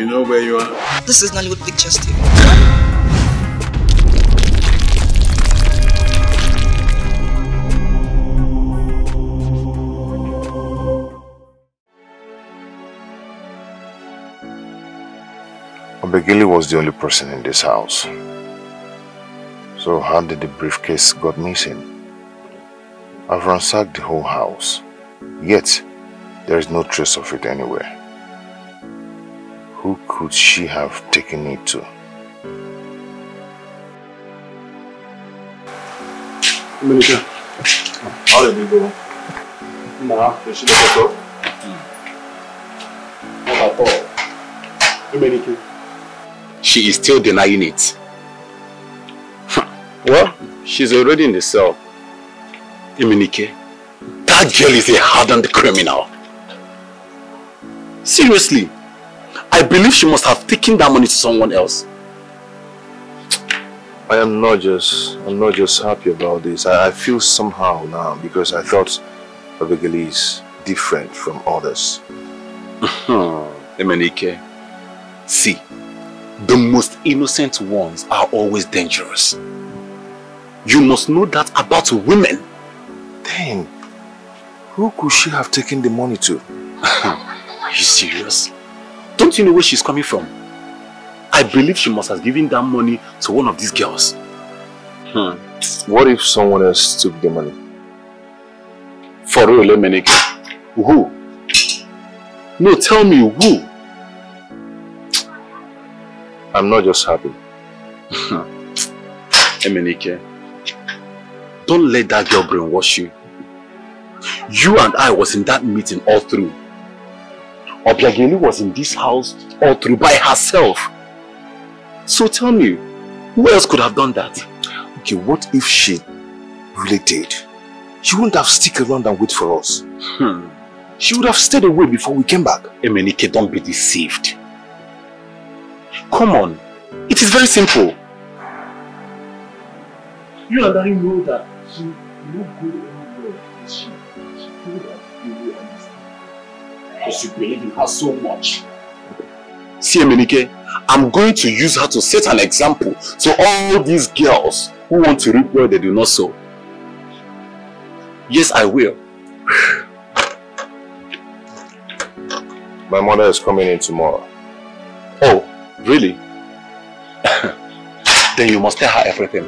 You know where you are? This is Nollywood Pictures TV. Obiageli was the only person in this house. So how did the briefcase got missing? I've ransacked the whole house, yet there is no trace of it anywhere. Who could she have taken it to? Monica, how did it go? Nah, did she let us go? Not at all. Emenike. She is still denying it. well, she's already in the cell. Emenike, that girl is a hardened criminal. Seriously, I believe she must have taken that money to someone else. I am not just, I'm not just happy about this. I, I feel somehow now because I thought Obiageli is different from others. Emenike, see, the most innocent ones are always dangerous. You must know that about women. Then, who could she have taken the money to? Are you serious? Don't you know where she's coming from? I believe she must have given that money to one of these girls. Hmm. What if someone else took the money? For real, Emenike? Who? No, tell me who? I'm not just happy. Emenike, don't let that girl brainwash you. You and I was in that meeting all through. Obiageli was in this house all through by herself. So tell me, who else could have done that? Okay, what if she really did? She wouldn't have stick around and wait for us. Hmm. She would have stayed away before we came back. Emenike, don't be deceived. Come on. It is very simple. You and I know that she no go anywhere. Because you believe in her so much. See, Emenike, I'm going to use her to set an example to all these girls who want to reap where they do not sow. Yes, I will. My mother is coming in tomorrow. Oh, really? then you must tell her everything.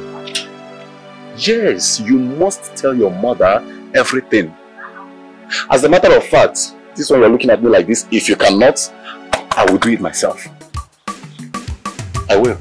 Yes, you must tell your mother everything. As a matter of fact, this one you're looking at me like this, if you cannot, I will do it myself. I will.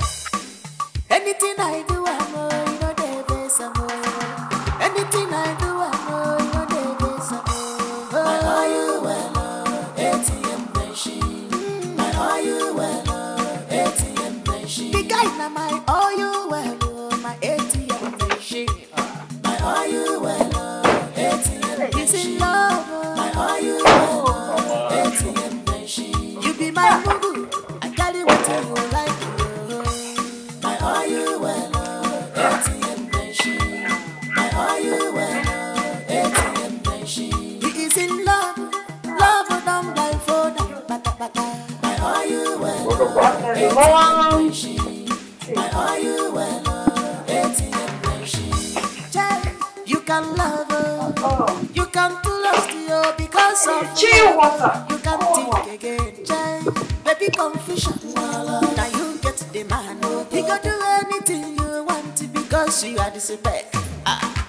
Oh, ATM machine. My how you well, oh, ATM machine. Jay, you can love, oh, you can too lost, oh, because of Chill water. you can think again, Jay. Baby confusion, now you get the man. oh. He go do anything you want to because you are the spec. Ah,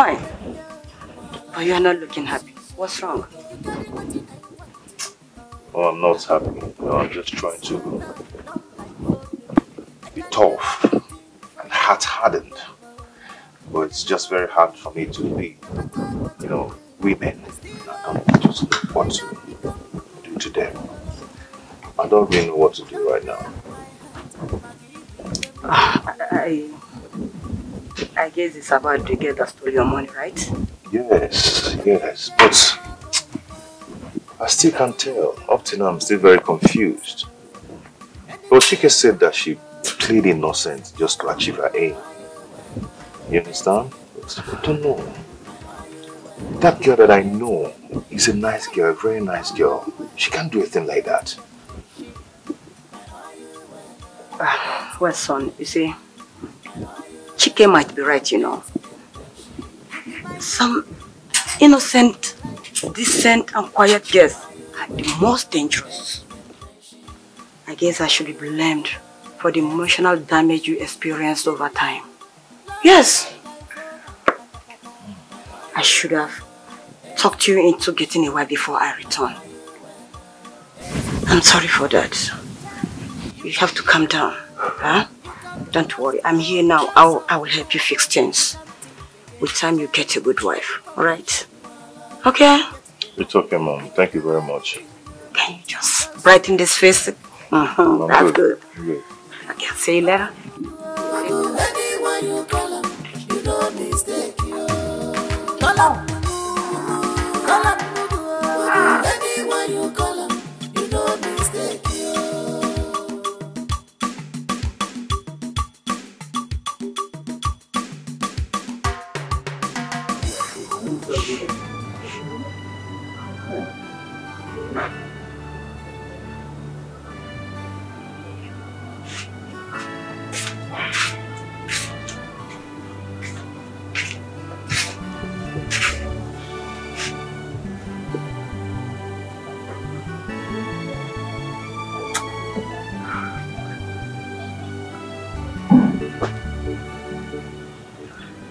fine. But you are not looking happy. What's wrong? Oh, I'm not happy. No, I'm just trying to be tough and hard-hardened. But it's just very hard for me to be, you know, women. I don't just what to do to them. I don't really know what to do right now. Ah, I, I guess it's about the girl that stole your money, right? Yes, yes, but I still can't tell. Up to now, I'm still very confused. But Chike said that she plead innocent just to achieve her aim. You understand? I don't know. That girl that I know is a nice girl, a very nice girl. She can't do a thing like that. Ah, well, son, you see, Chike might be right, you know. Some innocent, decent, and quiet girls are the most dangerous. I guess I should be blamed for the emotional damage you experienced over time. Yes. I should have talked you into getting away before I return. I'm sorry for that. You have to calm down. Huh? Don't worry. I'm here now. I'll, I will help you fix things. With time, you get a good wife. Alright? Okay? It's okay, Mom. Thank you very much. Can you just brighten this face? Mhm, That's good. Good. Okay, see you later. Anyone you call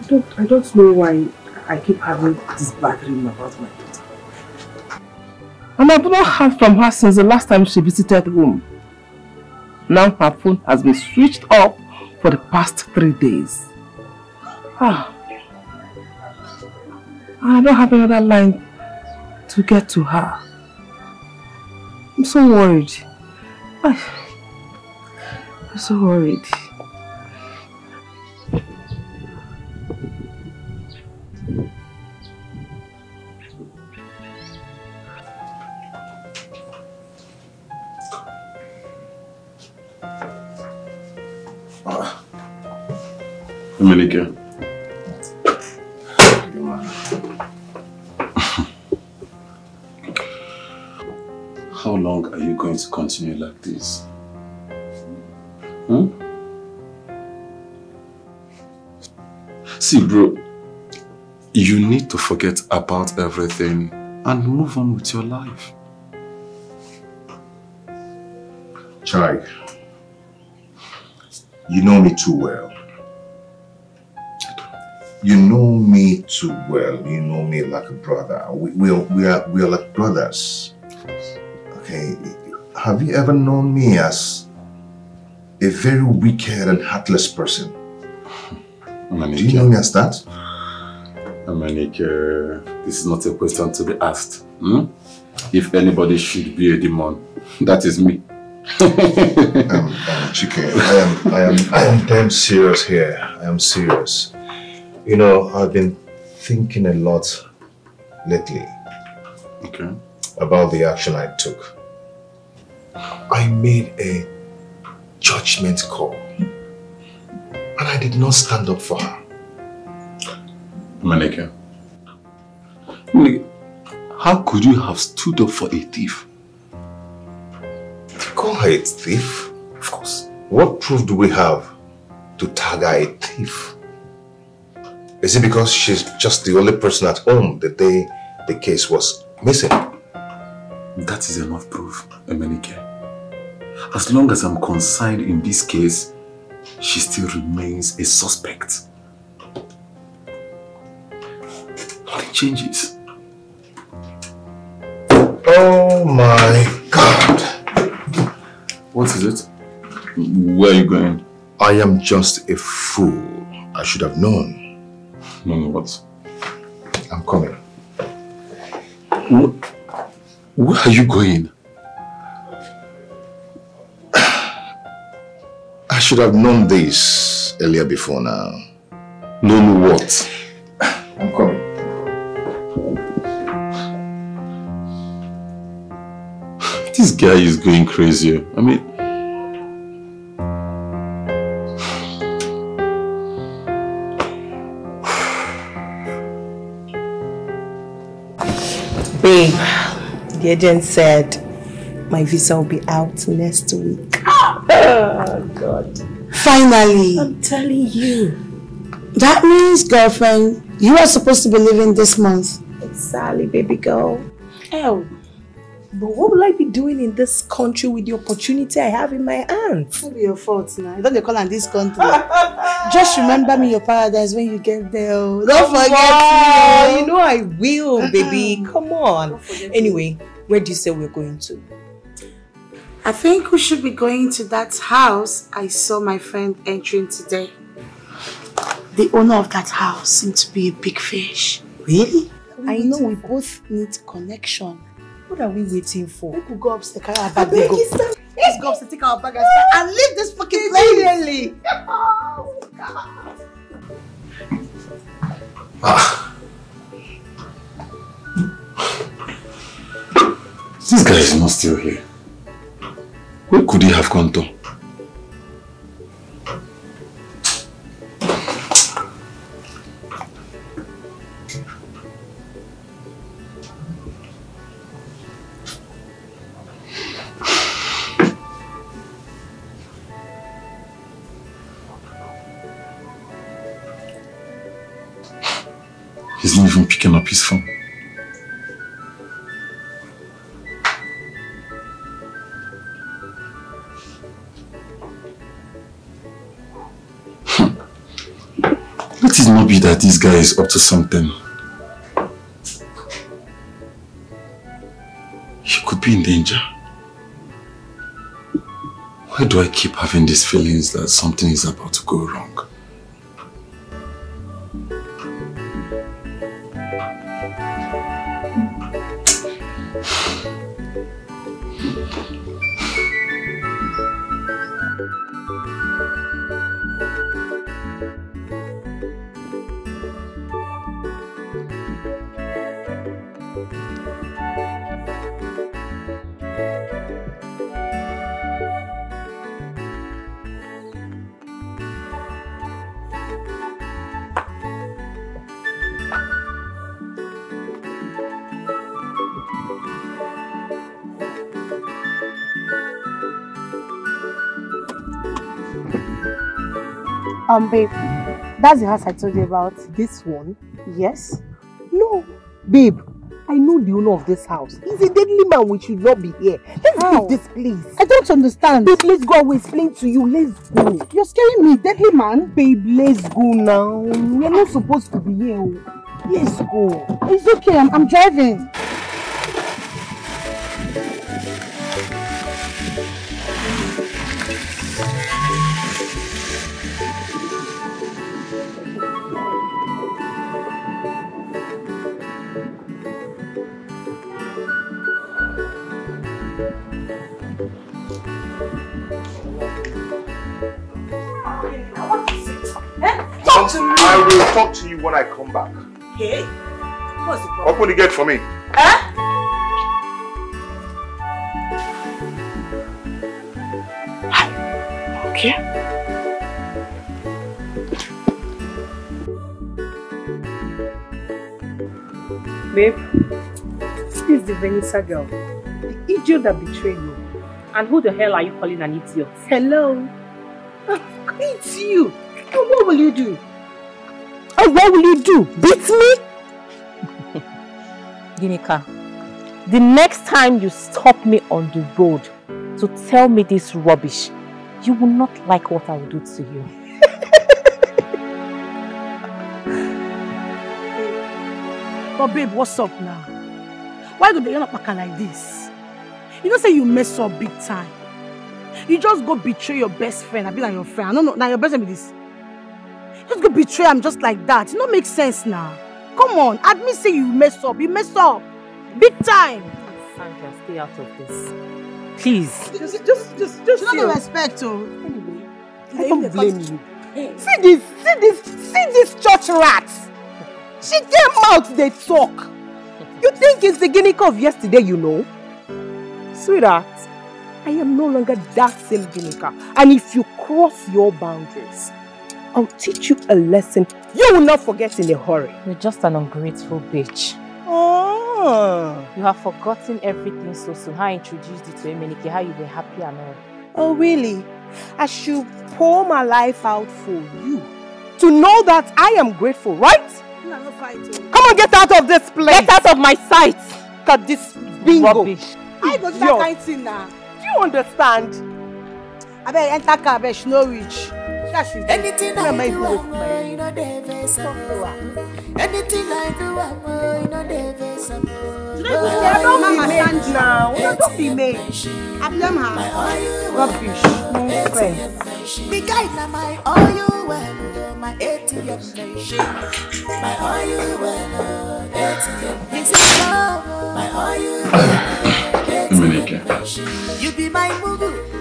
don't, I don't know why I keep having this bad dream about my daughter. And I've not heard from her since the last time she visited home. Now her phone has been switched off for the past three days. Ah. I don't have another line to get to her. I'm so worried. I'm so worried. How long are you going to continue like this? Hmm? See, bro, you need to forget about everything and move on with your life. Chai, you know me too well. You know me too well. You know me like a brother. We, we, are, we, are, we are like brothers. Okay, have you ever known me as a very wicked and heartless person? Do you know me as that? Emenike, this is not a question to be asked. Hmm? If anybody should be a demon, that is me. um, um, Chike, I am, I am, I am damn serious here. I am serious. You know, I've been thinking a lot lately Okay. about the action I took. I made a judgment call, and I did not stand up for her. Emenike, how could you have stood up for a thief? Call her a thief? Of course. What proof do we have to tag her a thief? Is it because she's just the only person at home the day the case was missing? That is enough proof, Emenike. As long as I'm concerned in this case, she still remains a suspect. Nothing changes. Oh my God. What is it? Where are you going? I am just a fool. I should have known. No, no, what? I'm coming. Wh where are you going? I should have known this earlier before now. No, what? I'm coming. This guy is going crazy. I mean, the agent said my visa will be out next week. Ah! Oh, God. Finally. I'm telling you. That means, girlfriend, you are supposed to be leaving this month. Exactly, baby girl. Oh, but what will I be doing in this country with the opportunity I have in my hands? It'll be your fault now. You don't they call on this country. Just remember me your paradise when you get there. oh. Don't forget oh. Wow, me. You oh. know I will, baby. Come on. Anyway, where do you say we're going to? I think we should be going to that house I saw my friend entering today. The owner of that house seemed to be a big fish. Really? I know we both need connection. What are we waiting for? We could go upstairs, carry our bag, go. Let's go upstairs, take our bag and and leave this fucking place. Really? this guy is not still here. Where could he have gone to? He's not even picking up his phone. Be that this guy is up to something. He could be in danger. Why do I keep having these feelings that something is about to go wrong? Um, babe, that's the house I told you about. This one? Yes? No. Babe, I know the owner of this house. He's a deadly man. We should not be here. Let's How? leave this place. I don't understand. Babe, let's go. I will explain to you. Let's go. You're scaring me, deadly man. Babe, let's go now. We're not supposed to be here. oh. Let's go. It's okay, I'm, I'm driving. I will talk to you when I come back. Hey, what's the problem? Open the gate for me. Eh? Huh? Okay. Babe, this is the Vanessa girl. The idiot that betrayed you. And who the hell are you calling an idiot? Hello. Ah, it's you. So what will you do? What will you do? Beat me? Ginika, the next time you stop me on the road to tell me this rubbish, you will not like what I will do to you. But babe, what's up now? Why do they end up like this? You don't say you mess up big time. You just go betray your best friend. I be like your friend. Don't know. Now your best friend be this. Just go betray him just like that. It don't make sense now. Come on, admit say you mess up. You mess up. Big time. Sandra, stay out of this. Please. Just, just, just, just. You you. don't respect, oh. Anyway, I I don't don't blame blame you. See this, see this, see this church rats. She came out, they talk. You think it's the guinea of yesterday, you know? Sweetheart, I am no longer that same Ginika. And if you cross your boundaries, I'll teach you a lesson you will not forget in a hurry. You're just an ungrateful bitch. Oh. You have forgotten everything so soon. How I introduced you to Emenike, how you were happy and all. Oh, really? I should pour my life out for you to know that I am grateful, right? No more fighting. Oh. Come on, get out of this place. Get out of my sight. Cut this bingo. Rubbish. I go do that Yo. kind thing now. Do you understand? Abeg enter car, abeg she no reach. Anything I do, I know they face Anything I do, I know they face Mama stand now. We don't be made. Ablam her. Rubbish. Me guys are my oil well, my ATM nation. My oil well, ATM. This is love. My oil well, ATM nation. You be my boo boo.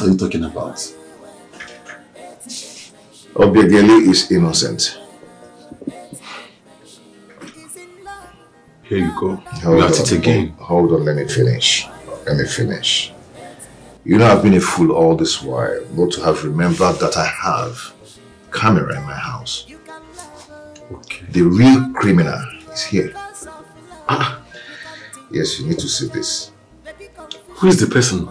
What are you talking about? Obiageli is innocent. Here you go. Hold you on, at it again. Hold on, let me finish. Let me finish. You know I've been a fool all this while, not to have remembered that I have camera in my house. Okay. The real criminal is here. Ah, yes, you need to see this. Who is the person?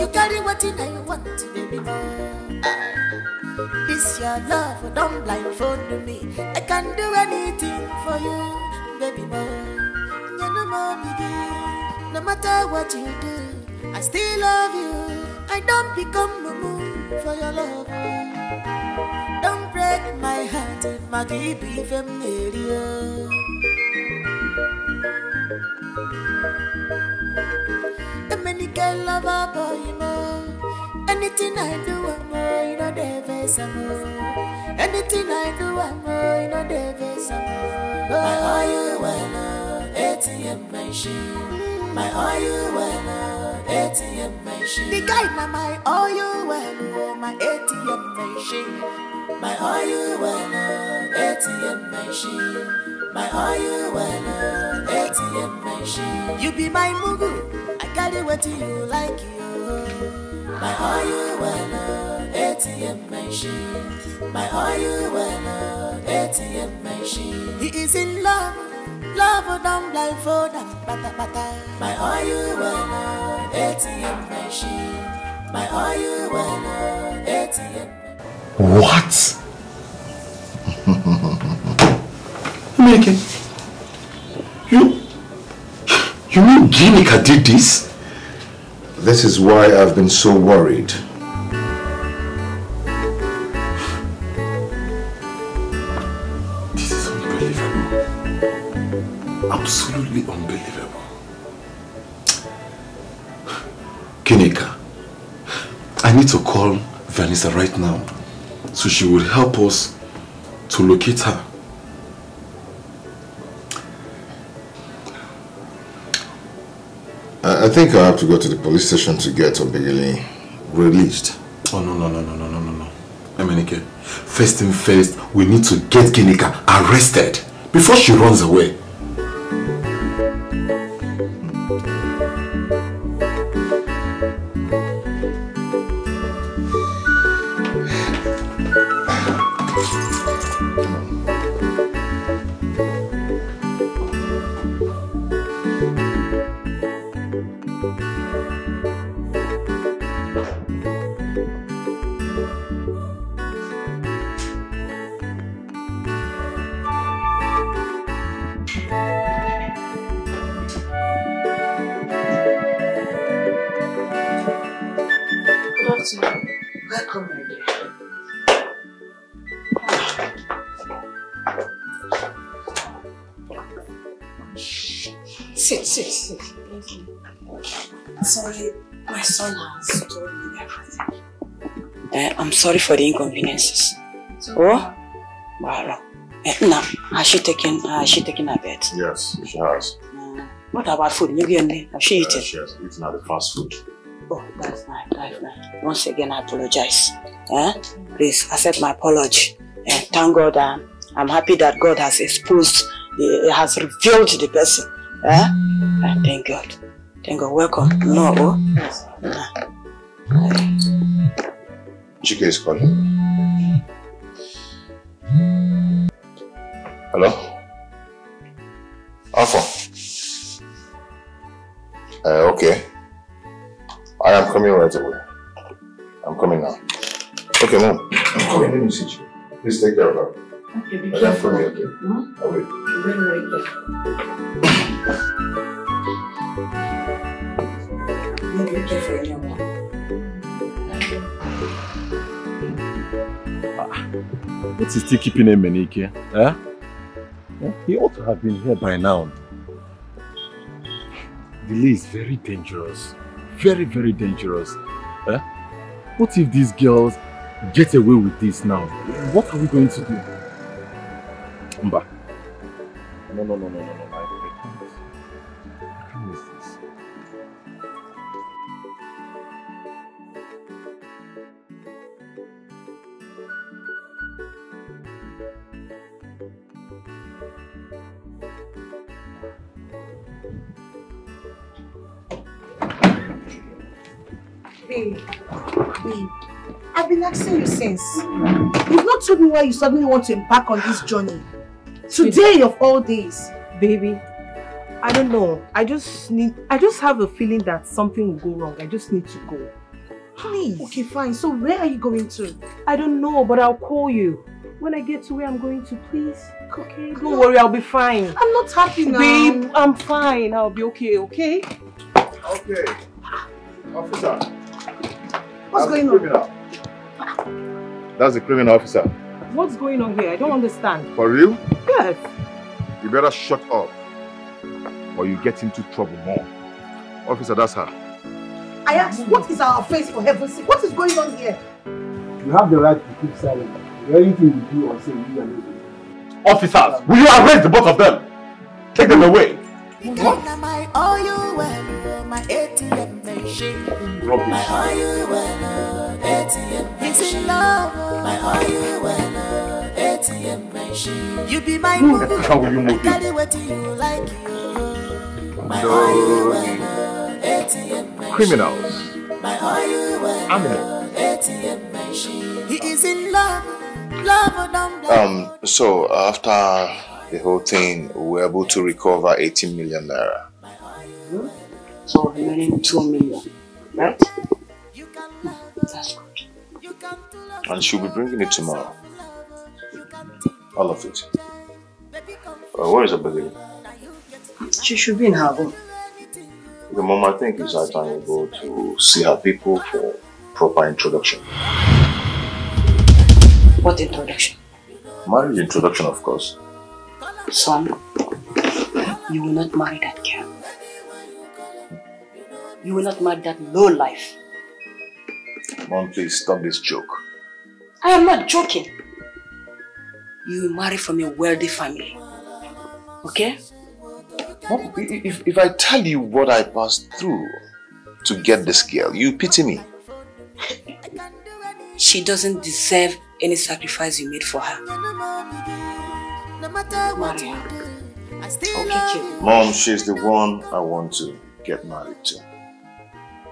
you carry what in you want, baby, boy. This your love, don't blindfold me. I can do anything for you, baby boy. You know begin. No matter what you do, I still love you. I don't become mumu for your love. Don't break my heart, my. The many my boy, you know. Anything I do, I'm you know, Davis, I'm more. Anything I do, I'm you know, Davis, I'm more. My oil, well, uh, ATM machine. My oil, well, uh, ATM machine. The guy, now my oil, well, uh, my ATM machine. My oil, well, ATM machine. My oil, well, ATM machine. You be my mugu carry wetin you like you. My oil well atm machine. My oil well atm machine. He is in love love don blindfold Bata bata. my oil well atm machine. My oil well atm what? Make it. you you mean Ginika did this? This is why I've been so worried. This is unbelievable. Absolutely unbelievable. Ginika, I need to call Vanessa right now so she will help us to locate her. Think I have to go to the police station to get Obiageli released. Oh, no, no, no, no, no, no, no, no. Emenike, first thing first, we need to get Ginika arrested before she runs away. Sorry for the inconveniences. Oh, well, uh, now, has she taken, uh, has she taken her bed? Yes, she has. Uh, what about food? You get me? Has she Uh, eaten? she has eaten at the fast food. Oh, that's nice, that's nice. Once again, I apologize. Eh? Please accept my apology. Eh, thank God um, I'm happy that God has exposed, the, has revealed the person. Eh? Eh, thank God. Thank God. Welcome. No, oh. Chike is calling. Hello? Alpha? Uh, okay. I am coming right away. I'm coming now. Okay, mom. I'm coming. Let me see you. Please take care of her. Okay, be I am coming, okay? I will. Very, very careful. Be careful, young What is still keeping him Menike? Eh? Eh? He ought to have been here by now. Delay is very dangerous. Very, very dangerous. Eh? What if these girls get away with this now? What are we going to do? Mba. No, no, no, no, no, no. I babe, I've been asking you since. You've not told me why you suddenly want to embark on this journey. Today of all days. Baby, I don't know. I just need, I just have a feeling that something will go wrong. I just need to go. Please. Okay, fine. So where are you going to? I don't know, but I'll call you. When I get to where I'm going to, please. Okay, don't No. worry, I'll be fine. I'm not happy now. Babe, I'm fine. I'll be okay, okay? Okay. Officer. What's That's going on? criminal. That's the criminal officer. What's going on here? I don't understand. For real? Yes. You better shut up. Or you get into trouble more. Officer, that's her. I asked, what is our offense for heaven's sake? What is going on here? You have the right to keep silent. Anything you do or say, you are Officers, will you arrest the both of them? Take them away. What? My all you well, my ATM machine. My Rubbish. all you well, ATM machine. He's in love. My all well, ATM machine. You be my movie. How you move Carry this? what you like. You. My all you well, ATM machine. Criminals. My all you well, Animals. ATM machine. He is in love. Love don't Um, so after the whole thing, we were able to recover 18 million naira. So remaining two million, right? That's good. And she'll be bringing it tomorrow. All of it. Uh, where is Obele? She should be in her room. The mom, I think it's our time to go to see her people for proper introduction. What introduction? Marriage introduction, of course. Son, you will not marry that girl. You will not marry that low life. Mom, please stop this joke. I am not joking. You will marry from a wealthy family. Okay? Mom, i- i- if, if I tell you what I passed through to get this girl, you pity me. She doesn't deserve any sacrifice you made for her. No matter what Marry her. I still Okay, kid. you. Mom, she's the one I want to get married to.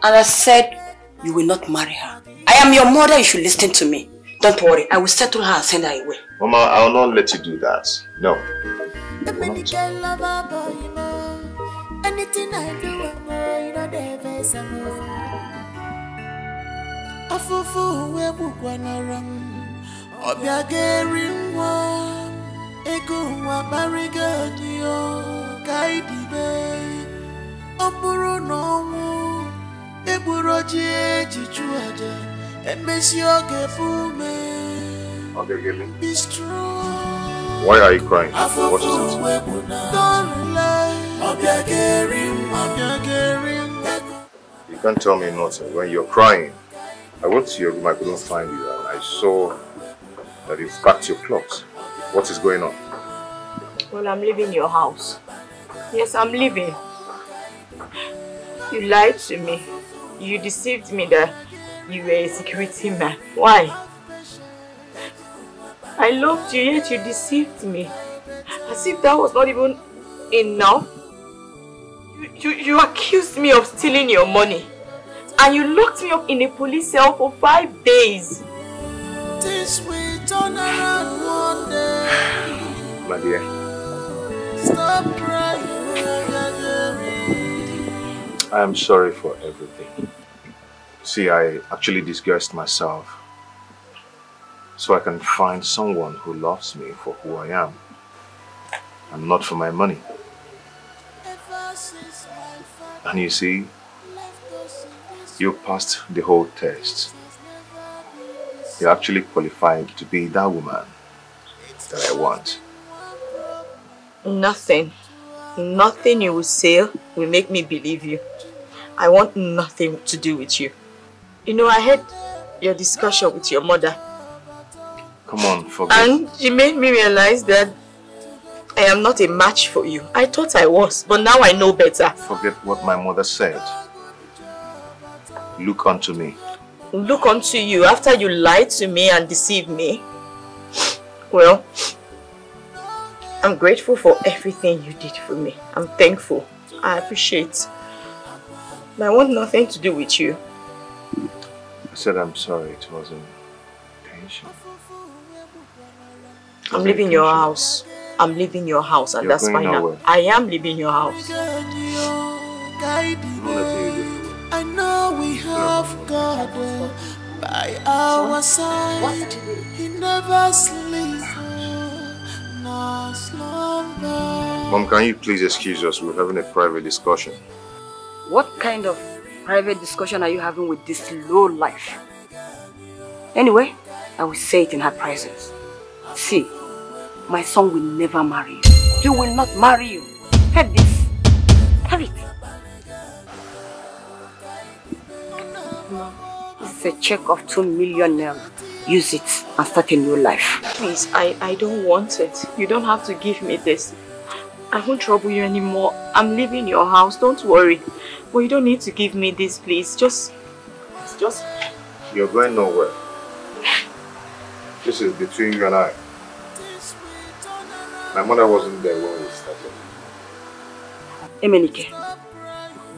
And I said you will not marry her. I am your mother, you should listen to me. Don't worry, I will settle her and send her away. Mama, I'll not let you do that. No. The many girl love her boy, you know. Anything I do, I know, you know, they a. Afufu we bukwanara ọbịa ga-eri nwa, ego nwa kparịga anyị o, ka anyị dibe. Ọ bụrụ na ọnwụ, egburu oji eji chụọ aja, emesi ọ ga-ebu ume. Okay, Gilly. Be strong. Why are you crying? What is it? Don't rely. Ọbịa ga-eri m, ọbịa ga-eri m. You can't tell me nothing. When you're crying, I went to your room, I couldn't find you, and I saw that you've packed your clothes. What is going on? Well, I'm leaving your house. Yes, I'm leaving. You lied to me. You deceived me that you were a security man. Why? I loved you, yet you deceived me. As if that was not even enough. You, you, you accused me of stealing your money. And you locked me up in a police cell for five days. This will turn around one day. My dear, Stop crying. I am sorry for everything. See, I actually disguised myself so I can find someone who loves me for who I am and not for my money. And you see, you passed the whole test. You're actually qualified to be that woman that I want. Nothing. Nothing you will say will make me believe you. I want nothing to do with you. You know, I had your discussion with your mother. Come on, forget. And she made me realize that I am not a match for you. I thought I was, but now I know better. Forget what my mother said. Look unto me. Look unto you after you lied to me and deceived me. Well, I'm grateful for everything you did for me. I'm thankful. I appreciate. But I want nothing to do with you. I said I'm sorry, it wasn't intentional. I'm leaving your house. I'm leaving your house and You're that's going fine now. nowhere. I am leaving your house. I'm not letting you go. I know we have God by our side. He never sleeps nor slumber. Mom, can you please excuse us? We're having a private discussion. What kind of private discussion are you having with this low life? Anyway, I will say it in her presence. See, my son will never marry you. He will not marry you. Have this. Have it. It's a check of two million naira. Use it and start a new life. Please, I, I don't want it. You don't have to give me this. I won't trouble you anymore. I'm leaving your house. Don't worry. But you don't need to give me this, please. Just, just You're going nowhere. This is between you and I. My mother wasn't there when we started. Emenike,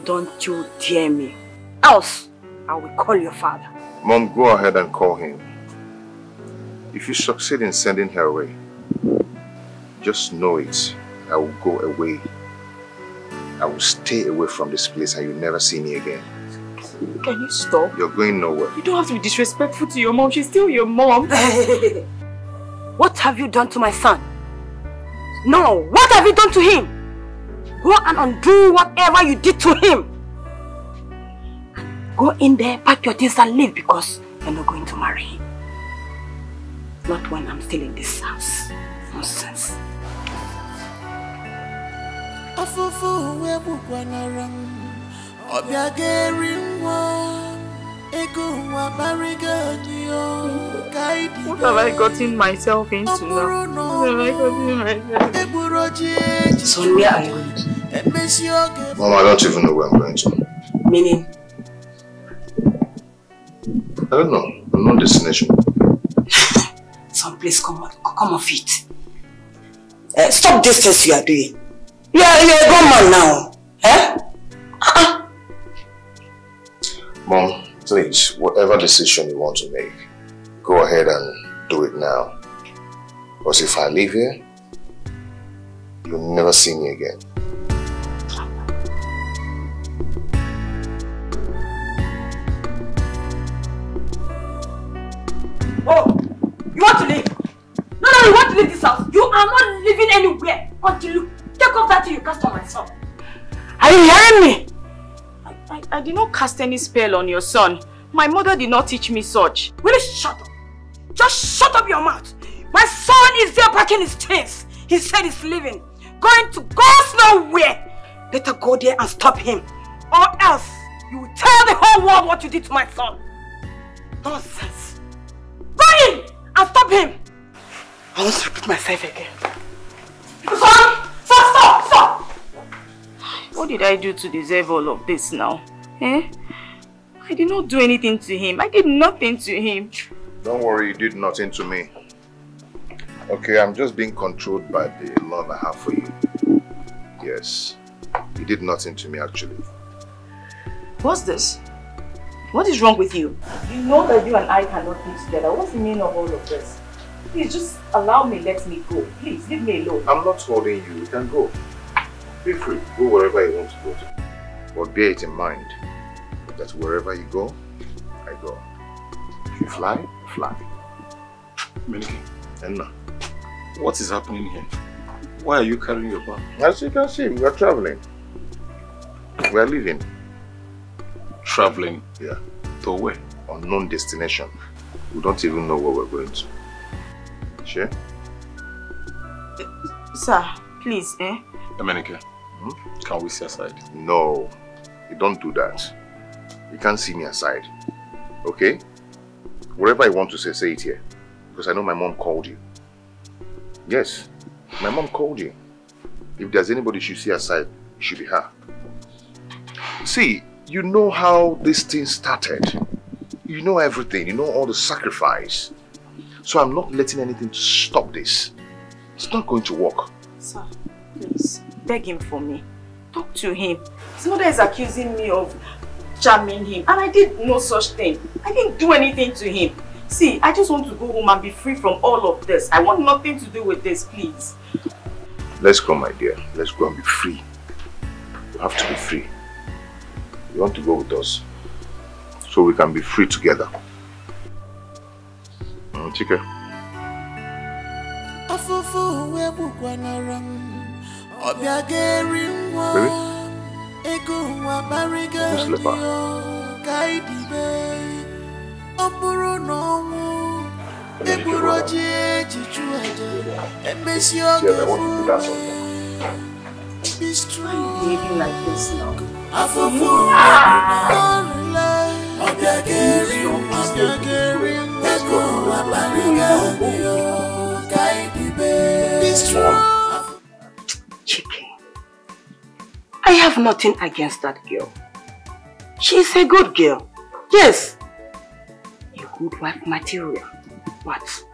don't you dare me. Else, I will call your father. Mom, go ahead and call him. If you succeed in sending her away, just know it. I will go away. I will stay away from this place and you'll never see me again. Can you stop? You're going nowhere. You don't have to be disrespectful to your mom. She's still your mom. What have you done to my son? No, what have you done to him? Go and undo whatever you did to him. Go in there, pack your things and leave because you're not going to marry him. Not when I'm still in this house. Nonsense. Afụfụ wee gbukwanara m ọ bịa ego nwa kparịgo anyị o ka anyị What have I gotten myself into now? What have I gotten myself egburu oji eji So where are you going? emesi oge Mom, I don't even know where I'm going to. Meaning, I don't know. I'm not destination. Someplace come come off it. Eh, stop this things you are doing. You are, you are a grown man now. Eh? Mom, please, whatever decision you want to make, go ahead and do it now. Because if I leave here, you'll never see me again. Are not living anywhere until you take off that thing you cast on my son. Are you hearing me? I, I did not cast any spell on your son. My mother did not teach me such. Will you shut up? Just shut up your mouth. My son is there packing his things. He said he's leaving. Going to go nowhere. Better go there and stop him. Or else You will tell the whole world what you did to my son. Nonsense. Go in and stop him. I won't repeat myself again. Son! Son, stop! Stop! What did I do to deserve all of this now? Eh? I did not do anything to him. I did nothing to him. Don't worry, you did nothing to me. Okay, I'm just being controlled by the love I have for you. Yes. You did nothing to me, actually. What's this? What is wrong with you? You know that you and I cannot be together. What's the meaning of all of this? Please just allow me, let me go. Please, leave me alone. I'm not holding you. You can go. Be free. Go wherever you want to go to. But bear it in mind that wherever you go, I go. If you fly, fly. Menike, Enna. what is happening here? Why are you carrying your bag? As you can see, we are traveling. We are leaving. Traveling? Yeah. To where? Unknown destination. We don't even know where we're going to. Sure? Sir, please, eh? Emenike, can we see aside? No, you don't do that. You can't see me aside. Okay? Whatever I want to say, say it here. Because I know my mom called you. Yes, my mom called you. If there's anybody you should see aside, it should be her. See, you know how this thing started. You know everything. You know all the sacrifice. So I'm not letting anything to stop this. It's not going to work. Sir, please, beg him for me. Talk to him. His mother is accusing me of charming him and I did no such thing. I didn't do anything to him. See, I just want to go home and be free from all of this. I want nothing to do with this, please. Let's go, my dear. Let's go and be free. You have to be free. You want to go with us so we can be free together. Chike. Afụfụ uwe gbukwanara m ọbịa ga-eri nwa. Ego nwa kparịga Who's Lepa? ka idibe ọ bụrụ na ọnwụ egburu oji eji chụ aja emesi ọ Yes, I want to put that ga-efu something. be strong. Behaving like this now. afụfụ uwe ah! ọrịla ọbịa ga-eri nwa ọbịa ga-eri nwa I have nothing against that girl. She's a good girl. Yes, a good wife material. But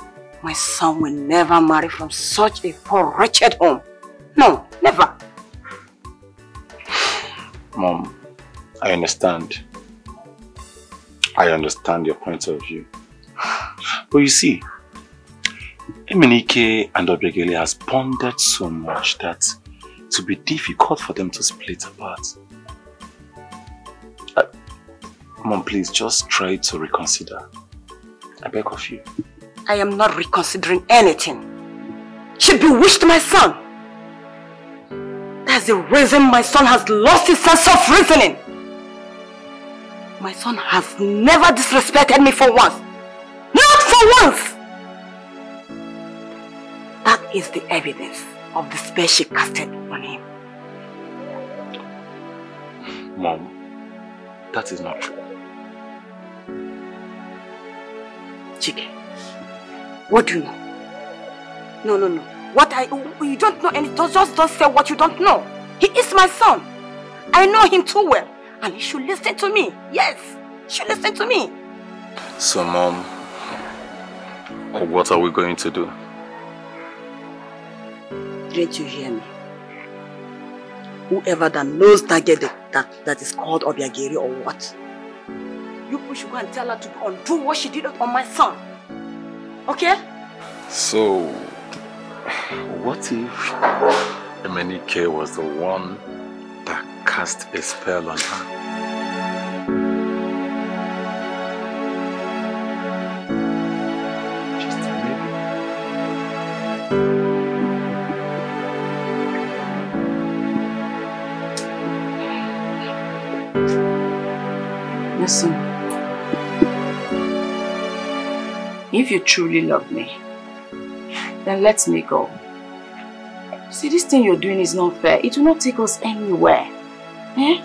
my son will never marry from such a poor, wretched home. No, never. Mom, I understand. I understand your point of view. But you see, Emenike and Obiageli has bonded so much that it will be difficult for them to split apart. Uh, Mom, please just try to reconsider. I beg of you. I am not reconsidering anything. She bewitched my son. That's the reason my son has lost his sense of reasoning. My son has never disrespected me for once. Once! That is the evidence of the spell she casted on him. Mom, that is not true. Chike, what do you know? No, no, no. What I, you don't know anything. Just don't say what you don't know. He is my son. I know him too well. And he should listen to me. Yes, he should listen to me. So, Mom, what are we going to do? Didn't you hear me? Whoever that knows that girl that, that, is called Obiageri or what, you people should go and tell her to undo what she did on my son. Okay? So, what if Emenike was the one that cast a spell on her? Listen. If you truly love me, then let me go. See, this thing you're doing is not fair. It will not take us anywhere. Eh?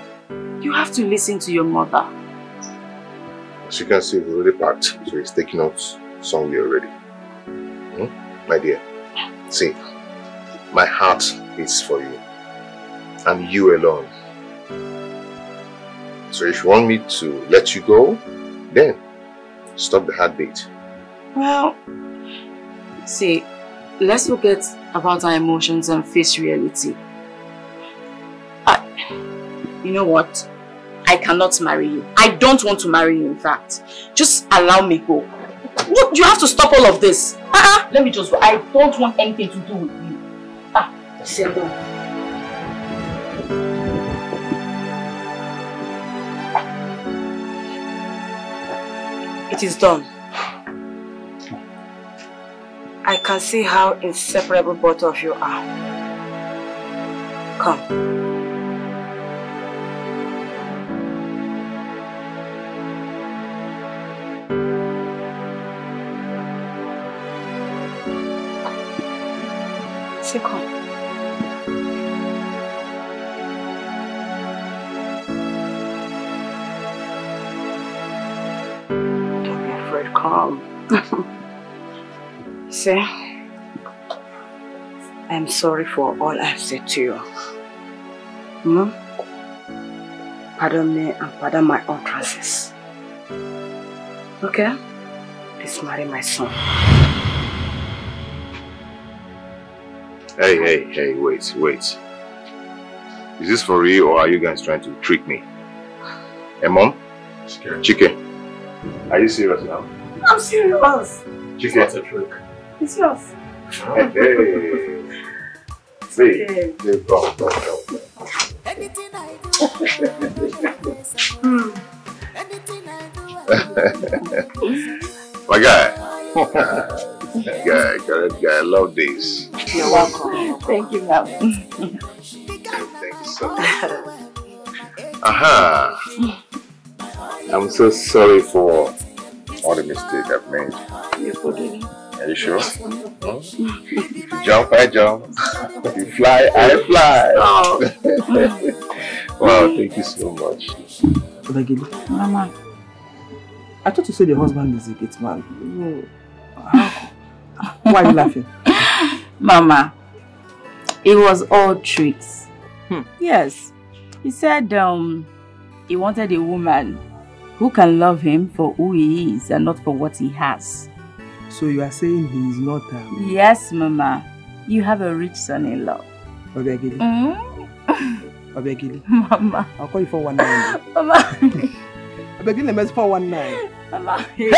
You have to listen to your mother. As you can see, we already packed, so he's taking us somewhere already. Hmm? My dear, see, my heart is for you. And you alone. So if you want me to let you go, then stop the heartbeat. Well, see, let's forget about our emotions and face reality. I, you know what? I cannot marry you. I don't want to marry you, in fact. Just allow me go. What? You have to stop all of this. Uh-uh. Let me just go. I don't want anything to do with you. Ah, sit down. Is done. I can see how inseparable both of you are. Come. Come. Don't be afraid, come. See, I'm sorry for all I've said to you. Hmm? Pardon me and pardon my utterances. Okay? Please marry my son. Hey, hey, hey, wait, wait. Is this for real or are you guys trying to trick me? Hey, mom? Chike. Are you serious now? I'm serious. Chike. What's a trick? It's yours. Hey, hey. See, hey, come, come, come. My guy. guy, correct guy. I love this. You're welcome. Thank you, ma'am. Thank you so much. Aha. I'm so sorry for all the mistakes I've made. You're forgiven. Are you sure? If you jump, I jump. You fly, I fly. wow, thank you so much. Obiageli, Mama, I thought you said your husband is a gate man. No. Why are you laughing? Mama, it was all tricks. Hmm. Yes, he said um, he wanted a woman who can love him for who he is and not for what he has. So you are saying he is not um, Yes, Mama, you have a rich son-in-law. Obiageli? Mm? Obiageli. Mama, I'll call you 419. Mama, Obiageli name is 419. Mama. Hey!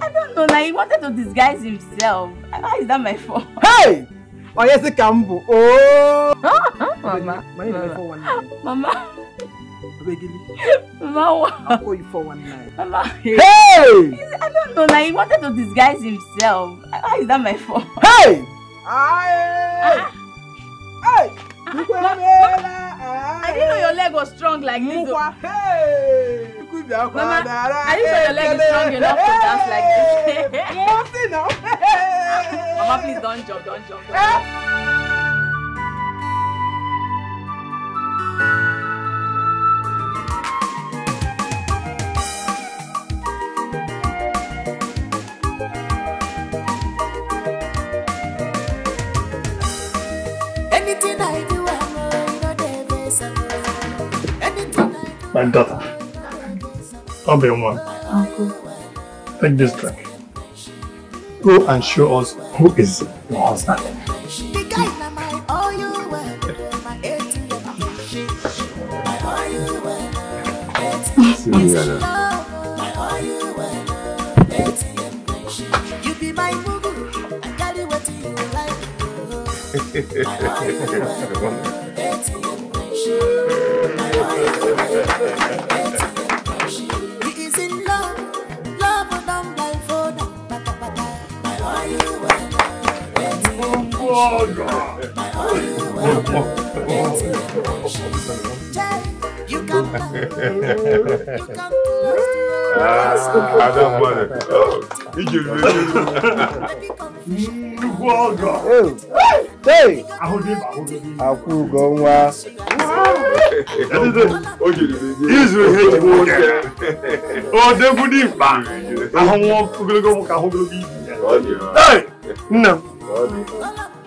I don't know, like he wanted to disguise himself. How is that my fault? Hey! Oh, yes, the Kambu. Oh! Mama, My name is Mama, 419. Mama, Obegili. Mama, I'll call you 419. Mama. Hey! I don't know, like he wanted to disguise himself. How is that my fault? Hey! Aye! Hey! I didn't know your leg was strong like this. Hey! Mama, are you sure your leg is strong enough to dance like this? Mama, please don't jump, don't jump. Don't jump. I do. My daughter. Obi-Wan, Uncle, take this drink. Go and show us who is your husband. The guy na my all you well, you well, ATM You can Ah, Adam Bonnet. Oh, he Akwụgo nwa. Izu dị mkpa. Ahụ nwa ogologo nwoke ahụ ogologo ibu! Nna m.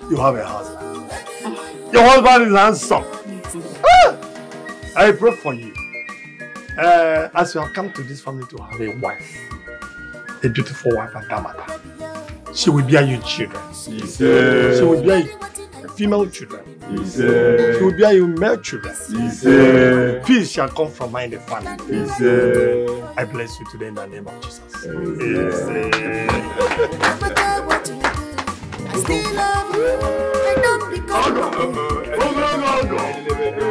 You have a husband. Your husband is handsome. I pray for you. Uh, as you have come to this family to have a wife, a beautiful wife and Damata, she will bear you children. She will bear you female children. She will bear you male children. Peace shall come from her in the family. I bless you today in the name of Jesus. I still love you.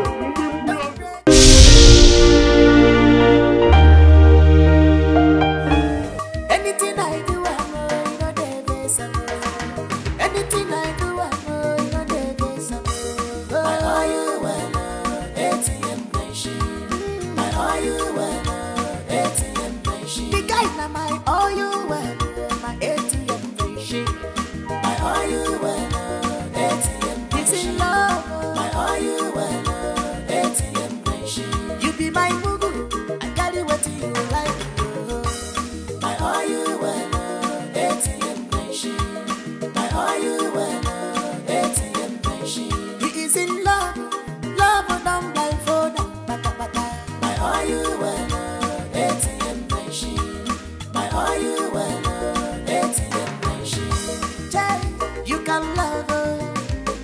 Can love her,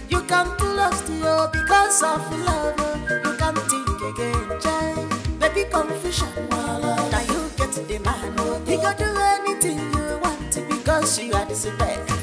you can do lost because of love. You can think again, Jay. Baby confusion, now you get the man. He can do anything you want because you are the best.